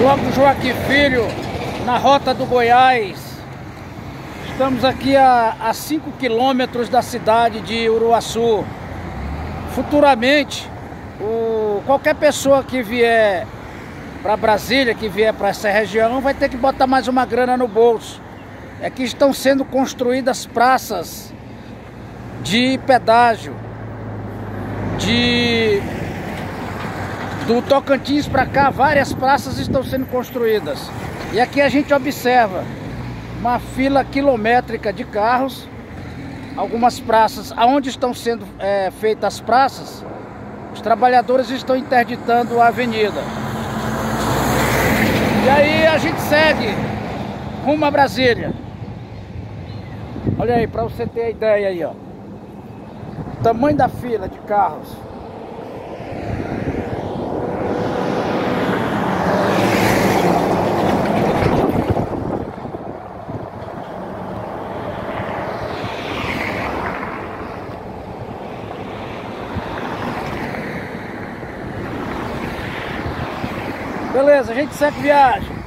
Bloco Joaquim Filho, na rota do Goiás. Estamos aqui a 5 quilômetros da cidade de Uruaçu. Futuramente, o, qualquer pessoa que vier para Brasília, que vier para essa região, vai ter que botar mais uma grana no bolso. É que estão sendo construídas praças de pedágio, de do Tocantins para cá, várias praças estão sendo construídas. E aqui a gente observa uma fila quilométrica de carros. Algumas praças, aonde estão sendo é, feitas as praças, os trabalhadores estão interditando a avenida. E aí a gente segue rumo a Brasília. Olha aí, para você ter a ideia aí, ó. O tamanho da fila de carros. Beleza, a gente segue viagem.